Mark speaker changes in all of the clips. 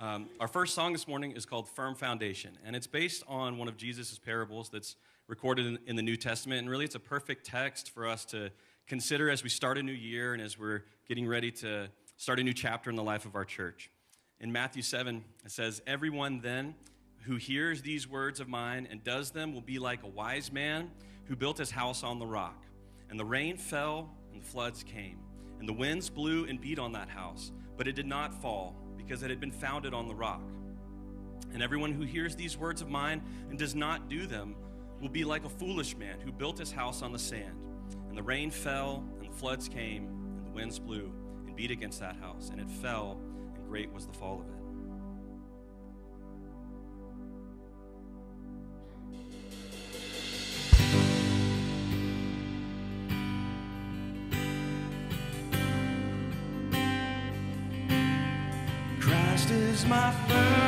Speaker 1: Um, our first song this morning is called Firm Foundation, and it's based on one of Jesus' parables that's recorded in, in, the New Testament. And really, it's a perfect text for us to consider as we start a new year and as we're getting ready to start a new chapter in the life of our church. In Matthew 7, it says, Everyone then who hears these words of mine and does them will be like a wise man who built his house on the rock. And the rain fell, and the floods came, and the winds blew and beat on that house, but it did not fall because it had been founded on the rock. And everyone who hears these words of mine and does not do them will be like a foolish man who built his house on the sand. And the rain fell, and the floods came, and the winds blew and beat against that house, and it fell, and great was the fall of it.
Speaker 2: My firm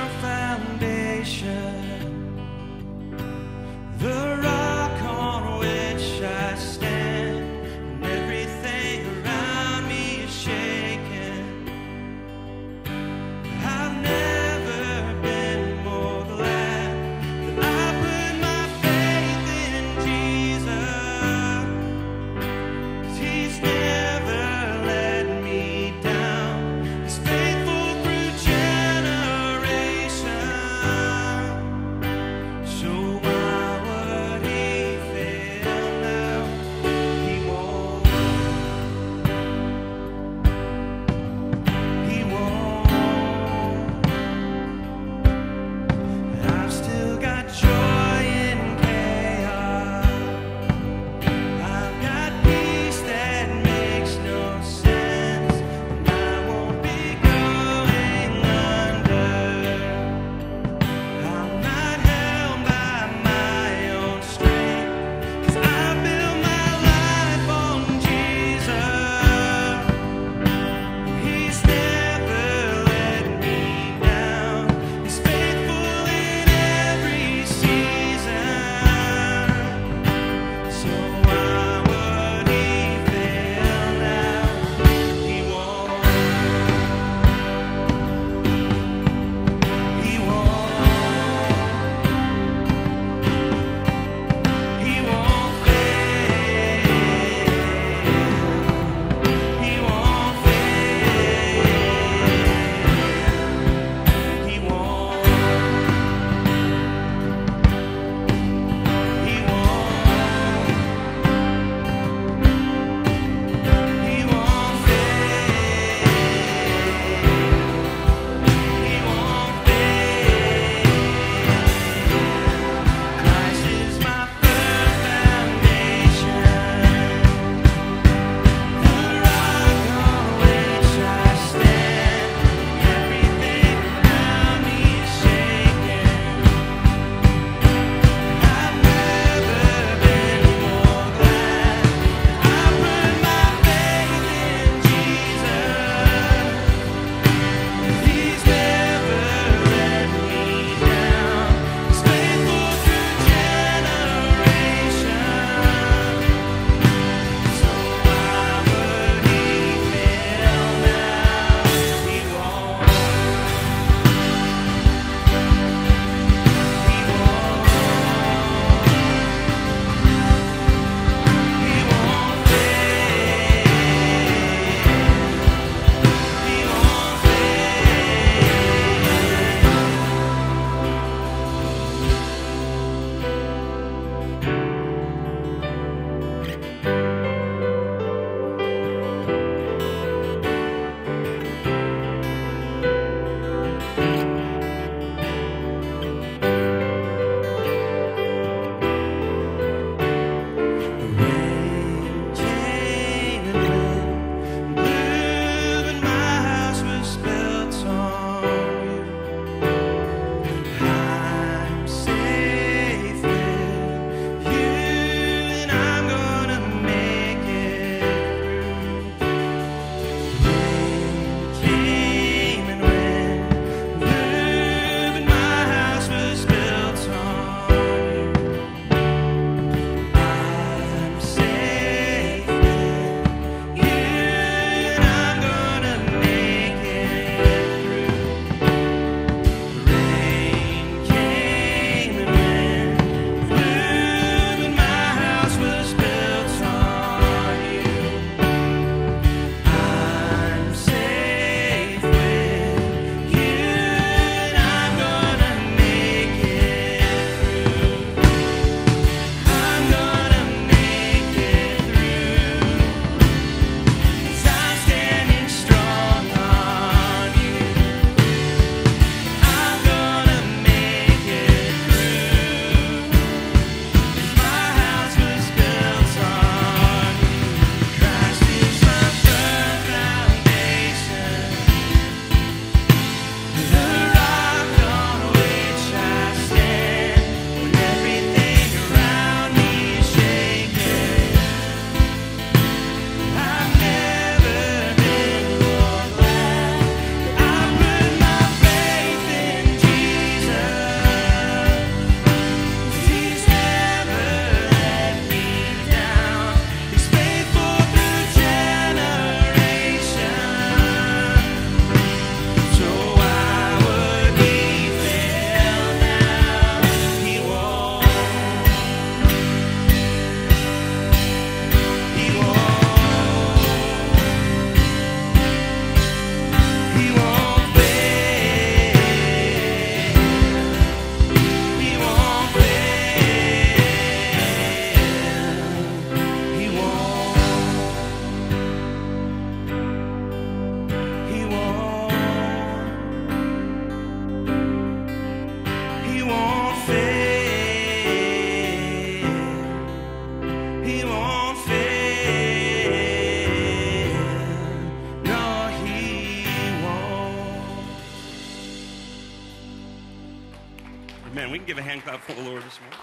Speaker 3: Man, we can give a hand clap for the Lord this morning.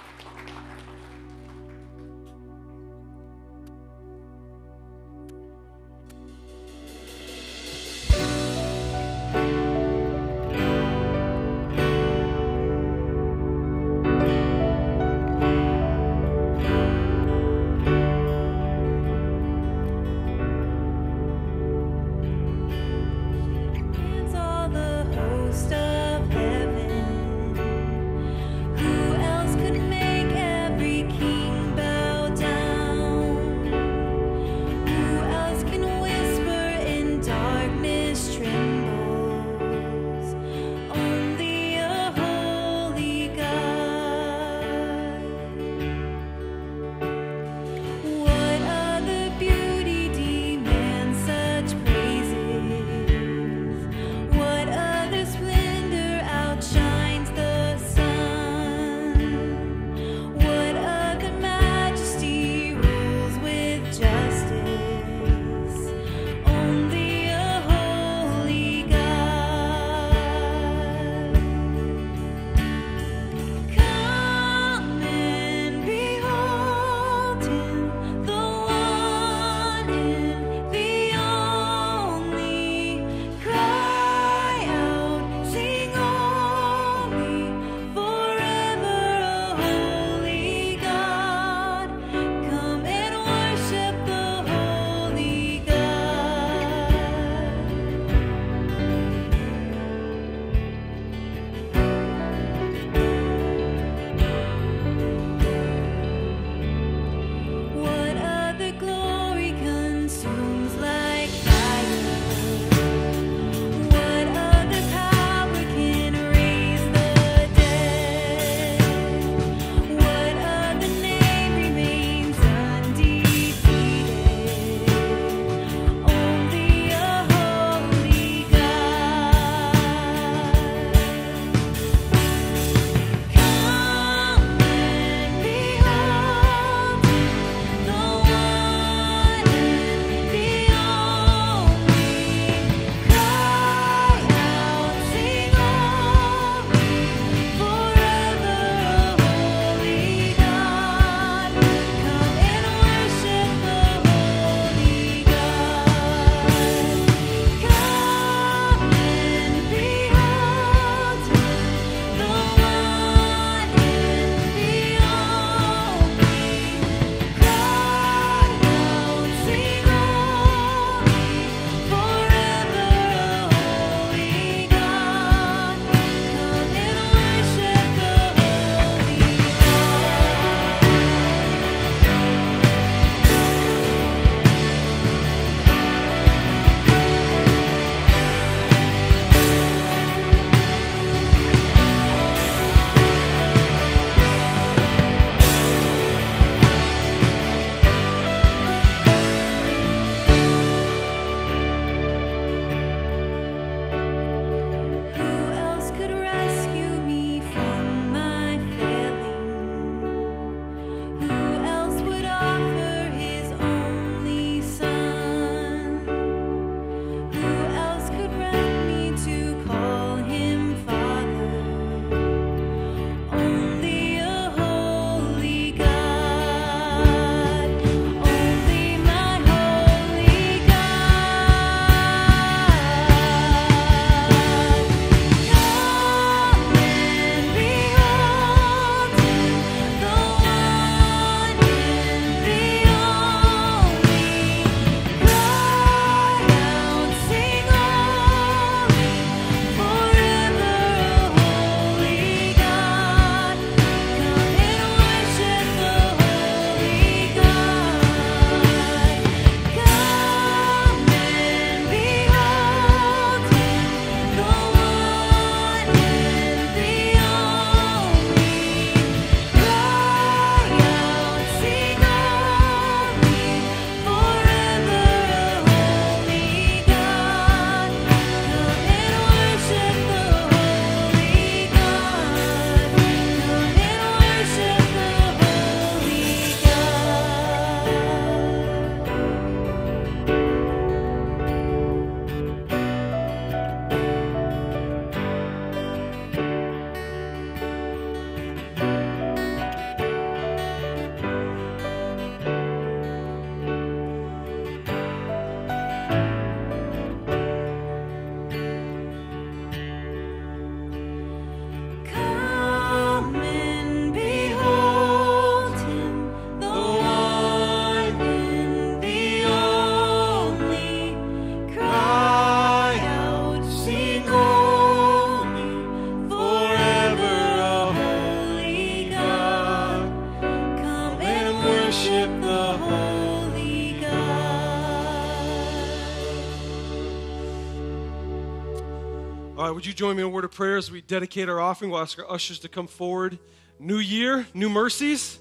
Speaker 1: Would you join me in a word of prayer as we dedicate our offering? We'll ask our ushers to come forward. New year, new mercies.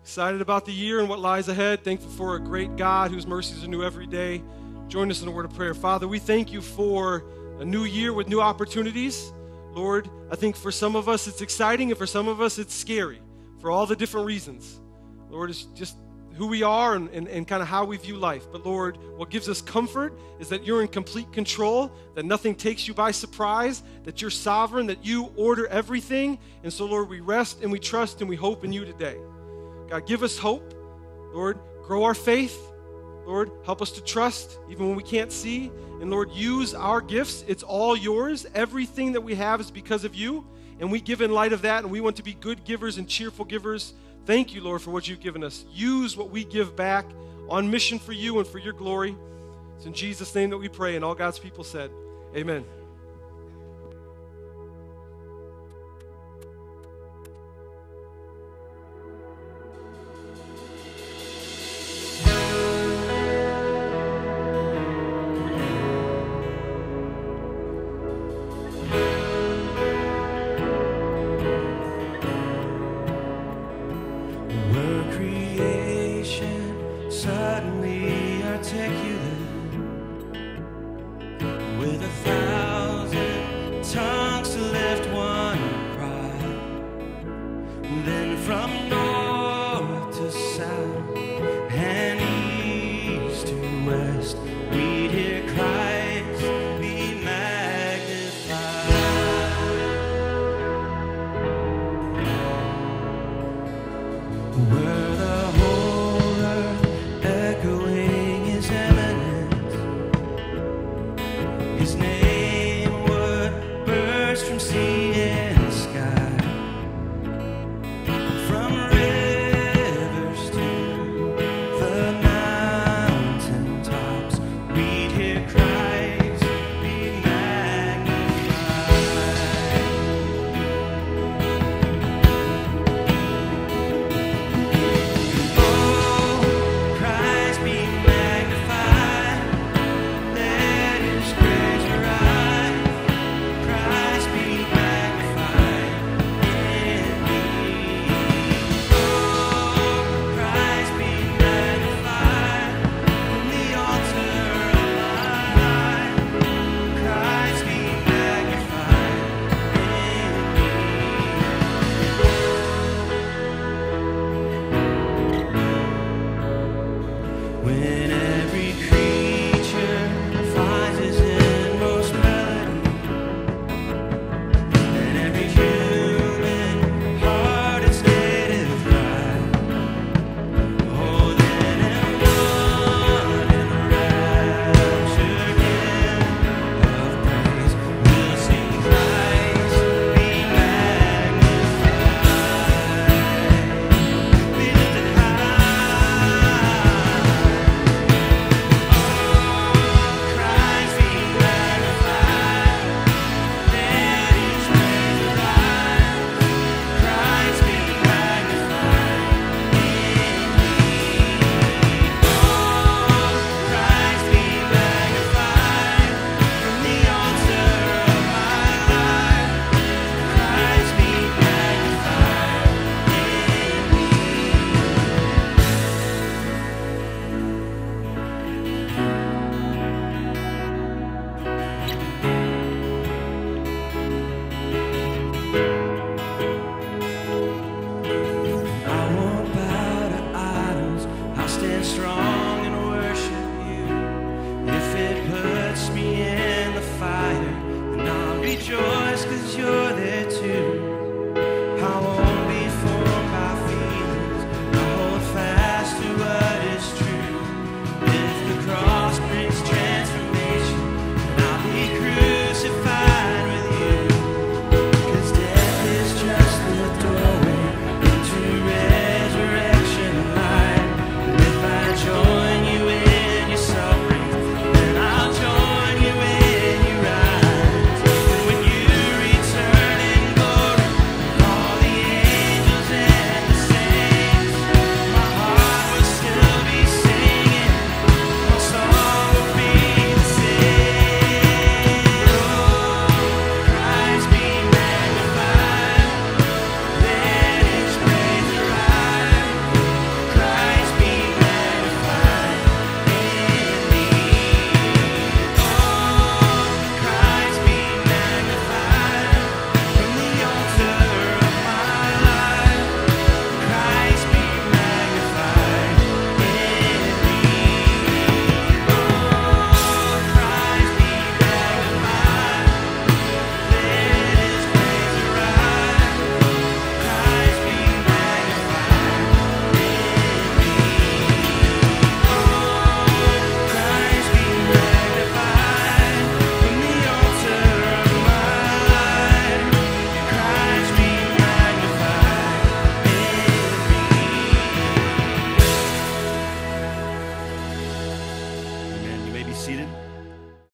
Speaker 1: Excited about the year and what lies ahead. Thankful for a great God whose mercies are new every day. Join us in a word of prayer. Father, we thank you for a new year with new opportunities. Lord, I think for some of us it's exciting and for some of us it's scary for all the different reasons. Lord, it's just who we are and, and, and kind of how we view life. But Lord, what gives us comfort is that you're in complete control, that nothing takes you by surprise, that you're sovereign, that you order everything. And so, Lord, we rest and we trust and we hope in you today. God, give us hope. Lord, grow our faith. Lord, help us to trust even when we can't see. And Lord, use our gifts. It's all yours. Everything that we have is because of you. And we give in light of that, and we want to be good givers and cheerful givers. Thank you, Lord, for what you've given us. Use what we give back on mission for you and for your glory. It's in Jesus' name that we pray, and all God's people said, Amen.